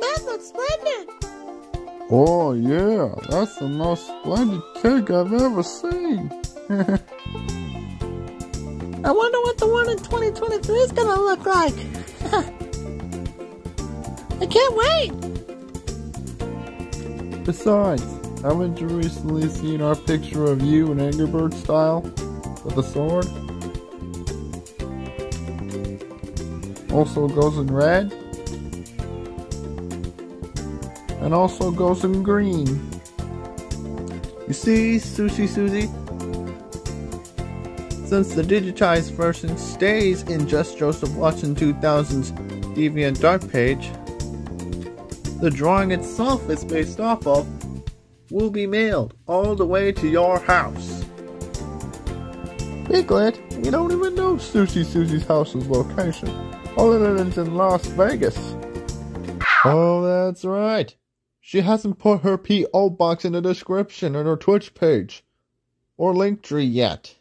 That looks splendid. Oh yeah, that's the most splendid cake I've ever seen. I wonder what the one in 2023 is gonna look like. I can't wait. Besides, haven't you recently seen our picture of you in Angry Bird style with a sword? Also goes in red. And also goes in green. You see, SushiiSuzii? Since the digitized version stays in Just Joseph Watson 2000's DeviantArt page, the drawing itself is based off of will be mailed all the way to your house. Piglet, we don't even know SushiiSuzii's house's location. All of it is in Las Vegas. Oh, that's right. She hasn't put her P.O. box in the description on her Twitch page or Linktree yet.